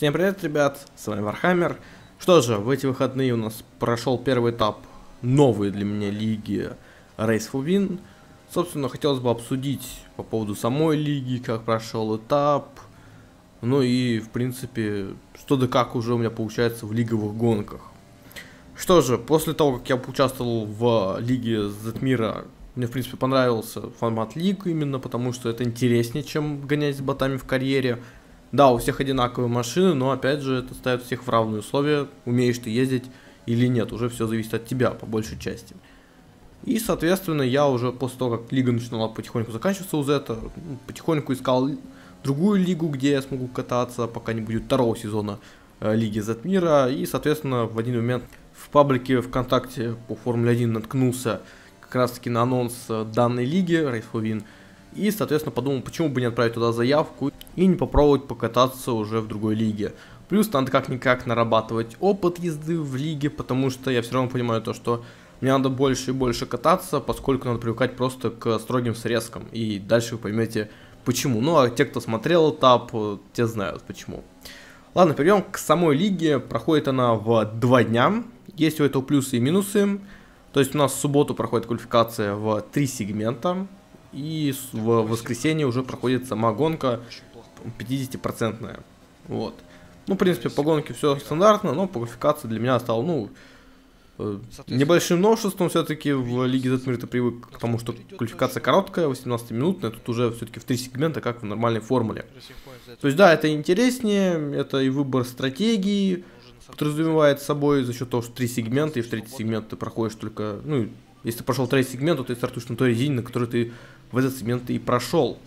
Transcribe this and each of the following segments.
Всем привет, ребят, с вами Warhammer. Что же, в эти выходные у нас прошел первый этап новой для меня лиги Race for Win. Собственно, хотелось бы обсудить по поводу самой лиги, как прошел этап, ну и, в принципе, что да как уже у меня получается в лиговых гонках. Что же, после того, как я поучаствовал в лиге Затмира, мне, в принципе, понравился формат лиг именно потому, что это интереснее, чем гонять с ботами в карьере. Да, у всех одинаковые машины, но опять же это ставит всех в равные условия, умеешь ты ездить или нет, уже все зависит от тебя по большей части. И, соответственно, я уже после того, как лига начинала потихоньку заканчиваться у Зета, потихоньку искал другую лигу, где я смогу кататься, пока не будет второго сезона э, Лиги Затмира. И, соответственно, в один момент в паблике ВКонтакте по Формуле 1 наткнулся как раз таки на анонс э, данной лиги Race for Win. И, соответственно, подумал, почему бы не отправить туда заявку и не попробовать покататься уже в другой лиге. Плюс надо как-никак нарабатывать опыт езды в лиге, потому что я все равно понимаю то, что мне надо больше и больше кататься, поскольку надо привыкать просто к строгим срезкам. И дальше вы поймете почему. Ну, а те, кто смотрел этап, те знают почему. Ладно, перейдем к самой лиге. Проходит она в два дня. Есть у этого плюсы и минусы. То есть у нас в субботу проходит квалификация в три сегмента. И в воскресенье уже проходит сама гонка 50-процентная. Вот. Ну, в принципе, по гонке все стандартно, но по квалификации для меня стало, ну, э, небольшим новшеством все-таки в Лиге Затмир ты привык к тому, что квалификация короткая, 18-минутная, тут уже все-таки в три сегмента, как в нормальной формуле. То есть, да, это интереснее, это и выбор стратегии, подразумевает собой за счет того, что три сегмента, и в третий сегмент ты проходишь только, ну, если ты прошел третий сегмент, то ты стартуешь на той резине, на которой ты в этот сегмент и прошел.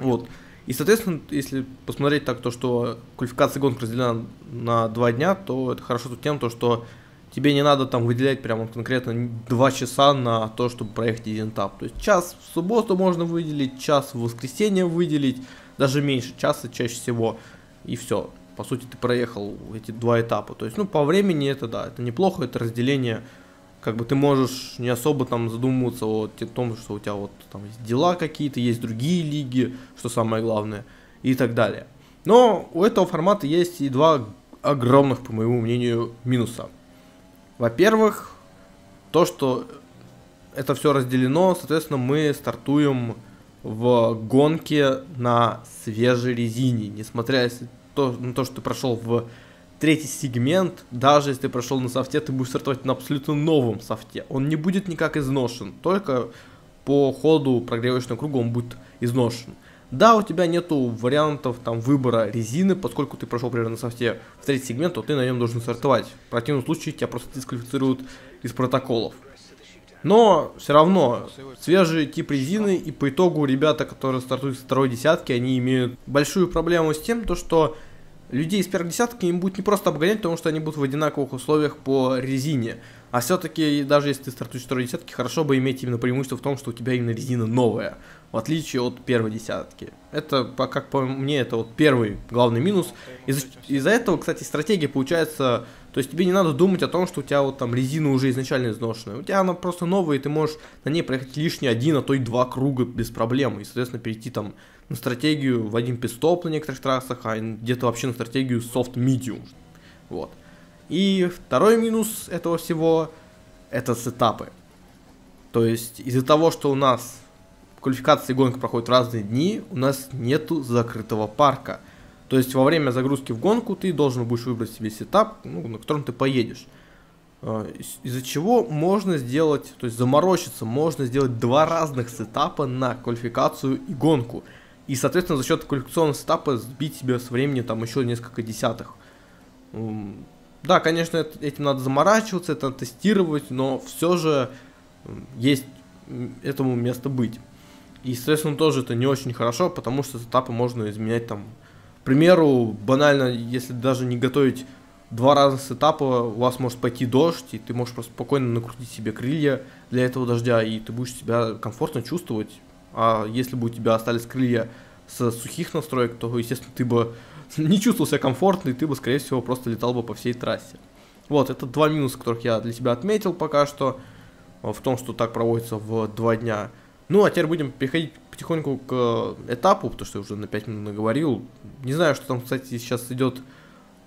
Вот. И, соответственно, если посмотреть так, то, что квалификация гонок разделена на два дня, то это хорошо тут тем, то, что тебе не надо там выделять прямо конкретно два часа на то, чтобы проехать один этап. То есть час в субботу можно выделить, час в воскресенье выделить, даже меньше часа чаще всего, и все. По сути, ты проехал эти два этапа. То есть, ну, по времени это, да, это неплохо, это разделение как бы ты можешь не особо там задумываться о том, что у тебя вот там есть дела какие-то, есть другие лиги, что самое главное, и так далее. Но у этого формата есть и два огромных, по моему мнению, минуса. Во-первых, то, что это все разделено, соответственно, мы стартуем в гонке на свежей резине, несмотря на то, что ты прошел в третий сегмент, даже если ты прошел на софте, ты будешь стартовать на абсолютно новом софте. Он не будет никак изношен, только по ходу прогревочного круга он будет изношен. Да, у тебя нету вариантов там выбора резины, поскольку ты прошел, примерно на софте в третий сегмент, то ты на нем должен стартовать. В противном случае тебя просто дисквалифицируют из протоколов. Но все равно свежий тип резины и по итогу ребята, которые стартуют с второй десятки, они имеют большую проблему с тем, то что людей из первой десятки им будет не просто обгонять, потому что они будут в одинаковых условиях по резине. А все-таки, даже если ты стартуешь второй десятки, хорошо бы иметь именно преимущество в том, что у тебя именно резина новая, в отличие от первой десятки. Это, как по мне, это вот первый главный минус. Из- из-за этого, кстати, стратегия получается... То есть тебе не надо думать о том, что у тебя вот там резина уже изначально изношенная. У тебя она просто новая, и ты можешь на ней проехать лишний один, а то и два круга без проблем. И, соответственно, перейти там на стратегию в один пистоп на некоторых трассах, а где-то вообще на стратегию soft medium. Вот. И второй минус этого всего это сетапы. То есть из-за того, что у нас квалификация и гонка проходят разные дни, у нас нету закрытого парка. То есть во время загрузки в гонку ты должен будешь выбрать себе сетап, ну, на котором ты поедешь. А, из-за чего можно сделать, то есть заморочиться, можно сделать два разных сетапа на квалификацию и гонку. И, соответственно, за счет квалификационного сетапа сбить себе с времени там еще несколько десятых. Да, конечно, этим надо заморачиваться, это надо тестировать, но все же есть этому место быть. И, соответственно, тоже это не очень хорошо, потому что сетапы можно изменять там. К примеру, банально, если даже не готовить два разных сетапа, у вас может пойти дождь, и ты можешь просто спокойно накрутить себе крылья для этого дождя, и ты будешь себя комфортно чувствовать а если бы у тебя остались крылья с сухих настроек, то, естественно, ты бы не чувствовал себя комфортно, и ты бы, скорее всего, просто летал бы по всей трассе. Вот, это два минуса, которых я для себя отметил пока что, в том, что так проводится в два дня. Ну, а теперь будем переходить потихоньку к этапу, потому что я уже на 5 минут наговорил. Не знаю, что там, кстати, сейчас идет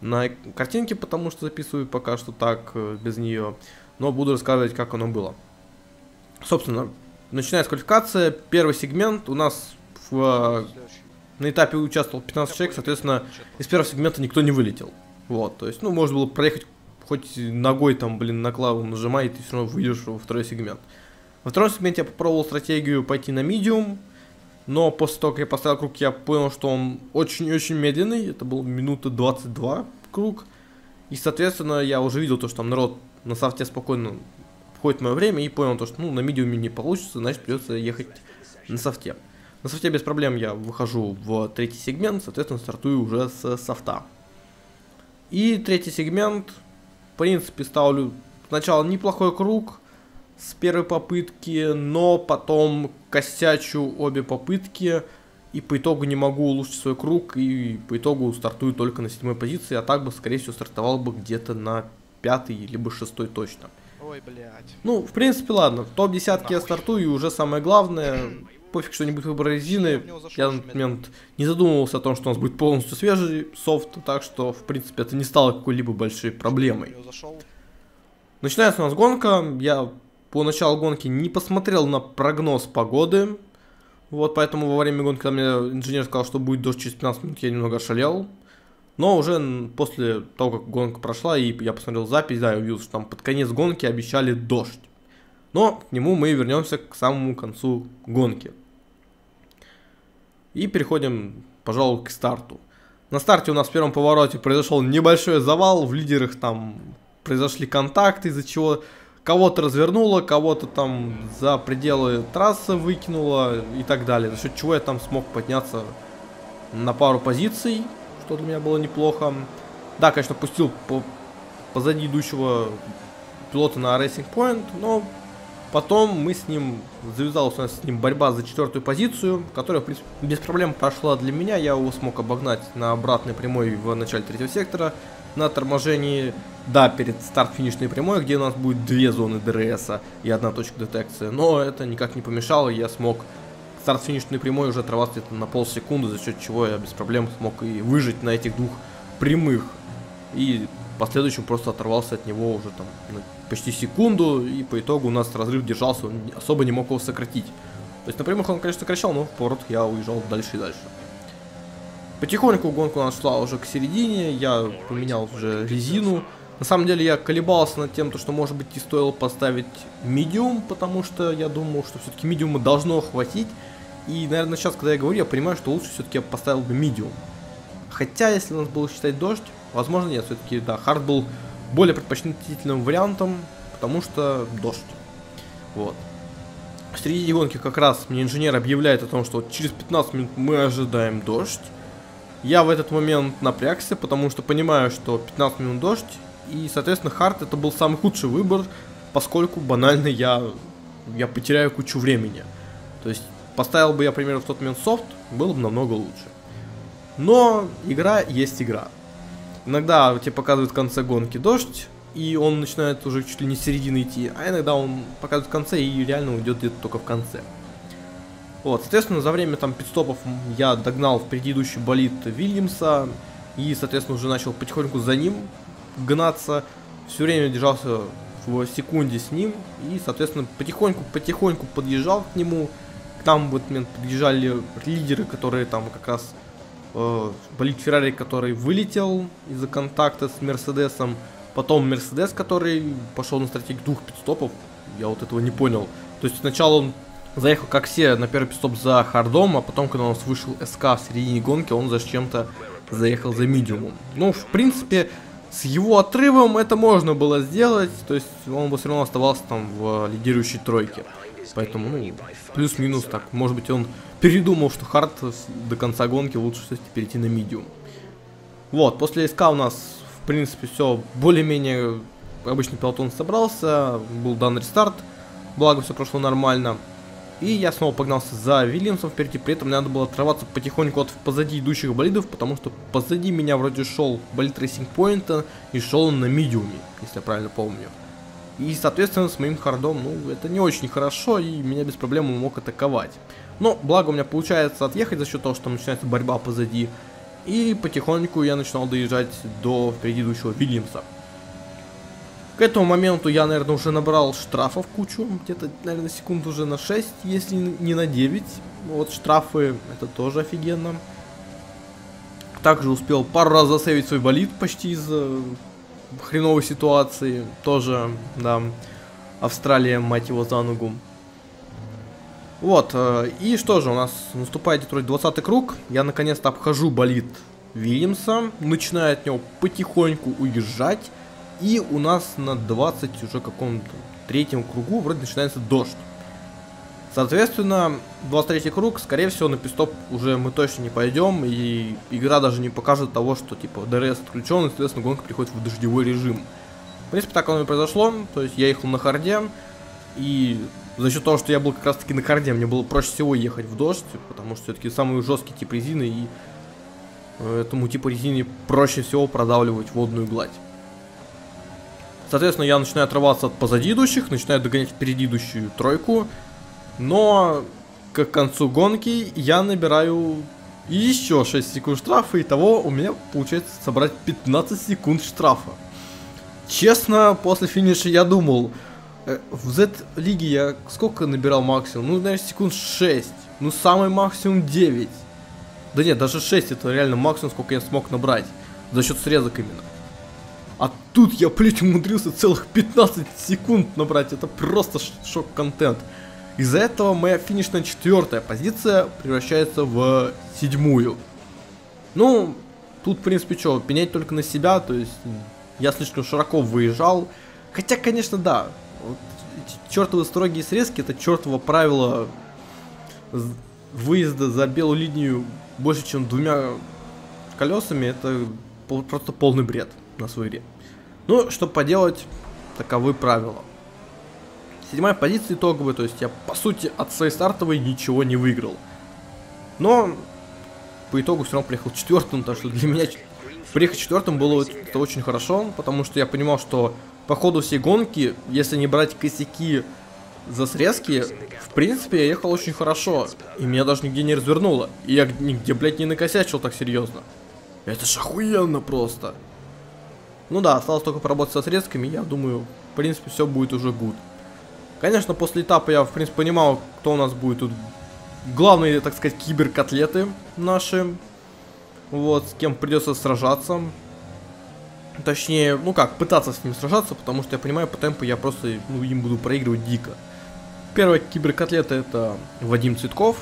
на картинке, потому что записываю пока что так, э, без нее. Но буду рассказывать, как оно было. Собственно, начинается квалификация. Первый сегмент у нас в, на этапе участвовал 15 человек, соответственно, из первого сегмента никто не вылетел. Вот, то есть, ну, можно было проехать хоть ногой там, блин, на клаву нажимай, и ты все равно выйдешь во второй сегмент. Во втором сегменте я попробовал стратегию пойти на медиум, но после того, как я поставил круг, я понял, что он очень-очень медленный, это был минута 22 круг, и, соответственно, я уже видел то, что там народ на софте спокойно входит в мое время, и понял то, что, ну, на медиуме не получится, значит, придется ехать на софте. На софте без проблем я выхожу в третий сегмент, соответственно, стартую уже с софта. И третий сегмент, в принципе, ставлю сначала неплохой круг с первой попытки, но потом косячу обе попытки, и по итогу не могу улучшить свой круг, и по итогу стартую только на седьмой позиции, а так бы, скорее всего, стартовал бы где-то на пятый, либо шестой точно. Ой, блядь. Ну, в принципе, ладно, в топ-десятке я стартую, и уже самое главное, пофиг, что не будет выбора резины. Я на этот момент не задумывался о том, что у нас будет полностью свежий софт, так что, в принципе, это не стало какой-либо большой проблемой. Начинается у нас гонка. Я по началу гонки не посмотрел на прогноз погоды. Вот, поэтому во время гонки, когда мне инженер сказал, что будет дождь через 15 минут, я немного ошалел. Но уже после того, как гонка прошла, и я посмотрел запись, да, я увидел, что там под конец гонки обещали дождь. Но к нему мы вернемся к самому концу гонки. И переходим, пожалуй, к старту. На старте у нас в первом повороте произошел небольшой завал, в лидерах там произошли контакты, из-за чего кого-то развернуло, кого-то там за пределы трассы выкинуло и так далее. За счет чего я там смог подняться на пару позиций, что для меня было неплохо. Да, конечно, пустил по позади идущего пилота на Racing Point, но Потом мы с ним, завязалась у нас с ним борьба за четвертую позицию, которая, в принципе, без проблем прошла для меня. Я его смог обогнать на обратной прямой в начале третьего сектора. На торможении, да, перед старт-финишной прямой, где у нас будет две зоны DRS и одна точка детекции. Но это никак не помешало, я смог старт-финишной прямой уже отрываться где-то на полсекунды, за счет чего я без проблем смог и выжить на этих двух прямых. И последующем просто оторвался от него уже там почти секунду, и по итогу у нас разрыв держался, он особо не мог его сократить. То есть на прямых он, конечно, сокращал, но в поворот я уезжал дальше и дальше. Потихоньку гонка у нас шла уже к середине, я поменял уже резину. На самом деле я колебался над тем, то, что может быть и стоило поставить медиум, потому что я думал, что все-таки медиума должно хватить. И, наверное, сейчас, когда я говорю, я понимаю, что лучше все-таки я поставил бы медиум. Хотя, если у нас было считать дождь, возможно нет, все-таки, да, хард был более предпочтительным вариантом, потому что дождь. Вот. В середине гонки как раз мне инженер объявляет о том, что вот через 15 минут мы ожидаем дождь. Я в этот момент напрягся, потому что понимаю, что 15 минут дождь, и, соответственно, хард это был самый худший выбор, поскольку банально я, я потеряю кучу времени. То есть, поставил бы я, примерно, в тот момент софт, было бы намного лучше. Но игра есть игра. Иногда тебе показывают в конце гонки дождь, и он начинает уже чуть ли не с середины идти, а иногда он показывает в конце и реально уйдет где-то только в конце. Вот, соответственно, за время там пидстопов я догнал впереди идущий болит Вильямса, и, соответственно, уже начал потихоньку за ним гнаться, все время держался в секунде с ним, и, соответственно, потихоньку-потихоньку подъезжал к нему, там в этот момент подъезжали лидеры, которые там как раз э, болит Феррари, который вылетел из-за контакта с Мерседесом, потом Мерседес, который пошел на стратегию двух пидстопов, я вот этого не понял. То есть сначала он заехал, как все, на первый пидстоп за хардом, а потом, когда у нас вышел СК в середине гонки, он зачем-то заехал за медиумом. Ну, в принципе, с его отрывом это можно было сделать, то есть он бы все равно оставался там в лидирующей тройке. Поэтому, ну, плюс-минус так. Может быть, он передумал, что хард до конца гонки лучше все-таки перейти на медиум. Вот, после СК у нас, в принципе, все более-менее обычный пелотон собрался, был дан рестарт, благо все прошло нормально. И я снова погнался за Вильямсом впереди, при этом надо было отрываться потихоньку от позади идущих болидов, потому что позади меня вроде шел болид Racing Point и шел он на медиуме, если я правильно помню. И, соответственно, с моим хардом, ну, это не очень хорошо, и меня без проблем мог атаковать. Но, благо у меня получается отъехать за счет того, что начинается борьба позади. И потихоньку я начинал доезжать до предыдущего Вильямса. К этому моменту я, наверное, уже набрал штрафов кучу. Где-то, наверное, секунд уже на 6, если не на 9. Вот штрафы, это тоже офигенно. Также успел пару раз засейвить свой болид почти из хреновой ситуации. Тоже, да, Австралия, мать его, за ногу. Вот, э, и что же, у нас наступает Детройт 20 круг. Я наконец-то обхожу болид Вильямса, начинаю от него потихоньку уезжать. И у нас на 20 уже каком-то третьем кругу вроде начинается дождь. Соответственно, 23 круг, скорее всего, на питстоп уже мы точно не пойдем, и игра даже не покажет того, что, типа, DRS отключен, и, соответственно, гонка переходит в дождевой режим. В принципе, так оно и произошло, то есть я ехал на харде, и за счет того, что я был как раз-таки на харде, мне было проще всего ехать в дождь, потому что все-таки самый жесткий тип резины, и э, этому типу резины проще всего продавливать водную гладь. Соответственно, я начинаю отрываться от позади идущих, начинаю догонять впереди идущую тройку, но к концу гонки я набираю еще 6 секунд штрафа, и того у меня получается собрать 15 секунд штрафа. Честно, после финиша я думал, э, в Z-лиге я сколько набирал максимум? Ну, наверное, секунд 6. Ну, самый максимум 9. Да нет, даже 6 это реально максимум, сколько я смог набрать. За счет срезок именно. А тут я, блядь, умудрился целых 15 секунд набрать. Это просто шок-контент. Из-за этого моя финишная четвертая позиция превращается в седьмую. Ну, тут, в принципе, что, пенять только на себя, то есть я слишком широко выезжал. Хотя, конечно, да, вот эти чертовы строгие срезки, это чертово правило выезда за белую линию больше, чем двумя колесами, это просто полный бред на своей игре. Ну, что поделать, таковы правила. Седьмая позиция итоговая, то есть я, по сути, от своей стартовой ничего не выиграл. Но по итогу все равно приехал четвертым, потому что для меня приехать четвертым было это очень хорошо, потому что я понимал, что по ходу всей гонки, если не брать косяки за срезки, в принципе, я ехал очень хорошо. И меня даже нигде не развернуло. И я нигде, блядь, не накосячил так серьезно. Это ж охуенно просто. Ну да, осталось только поработать со срезками, я думаю, в принципе, все будет уже good. Конечно, после этапа я, в принципе, понимал, кто у нас будет тут главные, так сказать, киберкотлеты наши. Вот, с кем придется сражаться. Точнее, ну как, пытаться с ним сражаться, потому что я понимаю, по темпу я просто ну, им буду проигрывать дико. Первая киберкотлета это Вадим Цветков.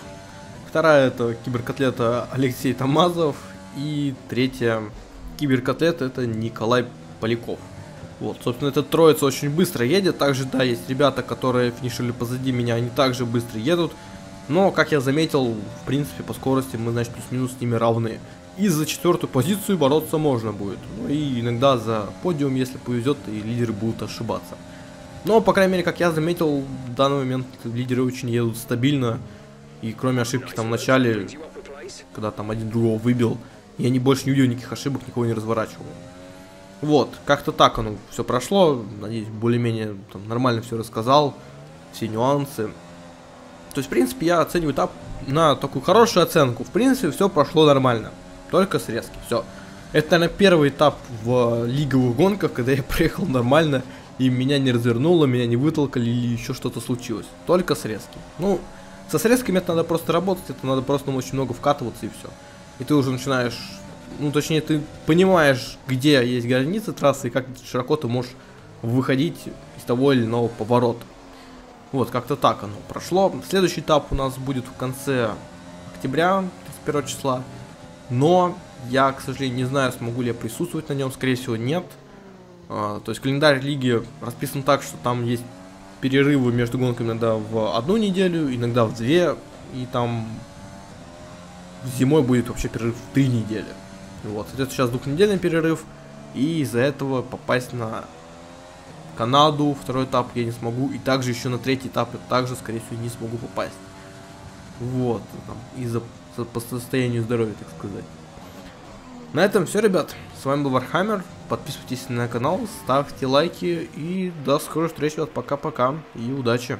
Вторая это киберкотлета Алексей Тамазов. И третья киберкотлета это Николай Поляков. Вот, собственно, эта троица очень быстро едет. Также, да, есть ребята, которые финишили позади меня, они также быстро едут. Но, как я заметил, в принципе, по скорости мы, значит, плюс-минус с ними равны. И за четвертую позицию бороться можно будет. Ну и иногда за подиум, если повезет, и лидеры будут ошибаться. Но, по крайней мере, как я заметил, в данный момент лидеры очень едут стабильно. И кроме ошибки там в начале, когда там один другого выбил, я не больше не увидел никаких ошибок, никого не разворачивал. Вот, как-то так оно все прошло. Надеюсь, более-менее нормально все рассказал, все нюансы. То есть, в принципе, я оцениваю этап на такую хорошую оценку. В принципе, все прошло нормально. Только срезки, все. Это, наверное, первый этап в лиговых гонках, когда я проехал нормально, и меня не развернуло, меня не вытолкали или еще что-то случилось. Только срезки. Ну, со срезками это надо просто работать, это надо просто очень много вкатываться и все. И ты уже начинаешь ну точнее ты понимаешь, где есть границы трассы и как широко ты можешь выходить из того или иного поворота. Вот, как-то так оно прошло. Следующий этап у нас будет в конце октября, 31 числа. Но я, к сожалению, не знаю, смогу ли я присутствовать на нем. Скорее всего, нет. А, то есть календарь лиги расписан так, что там есть перерывы между гонками иногда в одну неделю, иногда в две. И там зимой будет вообще перерыв в три недели. Вот, соответственно, сейчас двухнедельный перерыв, и из-за этого попасть на Канаду, второй этап я не смогу, и также еще на третий этап я также, скорее всего, не смогу попасть. Вот, из-за по состоянию здоровья, так сказать. На этом все, ребят. С вами был Warhammer. Подписывайтесь на канал, ставьте лайки и до скорой встречи. Пока-пока и удачи.